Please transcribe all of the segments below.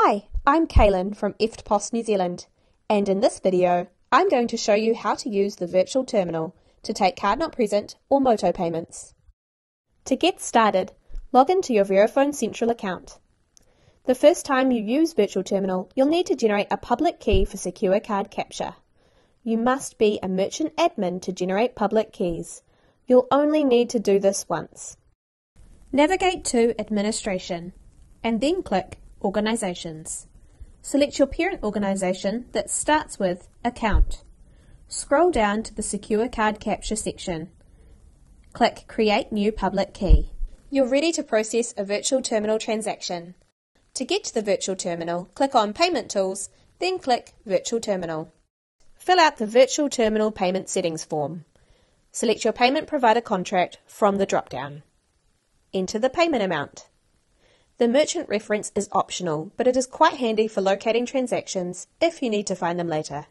Hi, I'm Caitlin from EFTPOS New Zealand, and in this video, I'm going to show you how to use the virtual terminal to take card not present or Moto payments. To get started, log into your Verifone Central account. The first time you use Virtual Terminal, you'll need to generate a public key for secure card capture. You must be a merchant admin to generate public keys. You'll only need to do this once. Navigate to Administration and then click Organisations. Select your parent organisation that starts with Account. Scroll down to the Secure Card Capture section. Click Create New Public Key. You're ready to process a virtual terminal transaction. To get to the virtual terminal, click on Payment Tools, then click Virtual Terminal. Fill out the Virtual Terminal Payment Settings form. Select your payment provider contract from the drop-down. Enter the payment amount. The merchant reference is optional, but it is quite handy for locating transactions if you need to find them later.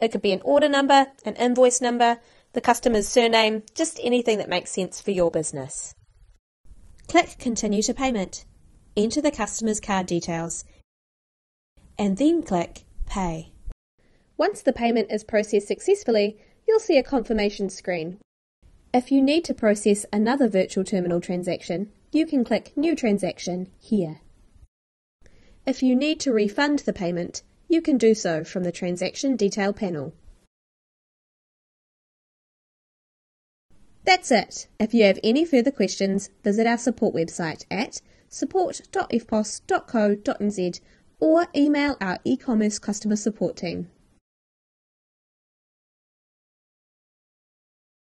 It could be an order number, an invoice number, the customer's surname, just anything that makes sense for your business. Click Continue to Payment. Enter the customer's card details and then click Pay. Once the payment is processed successfully, you'll see a confirmation screen. If you need to process another virtual terminal transaction, you can click New Transaction here. If you need to refund the payment, you can do so from the Transaction Detail panel. That's it. If you have any further questions, visit our support website at support.eftpos.co.nz or email our e-commerce customer support team.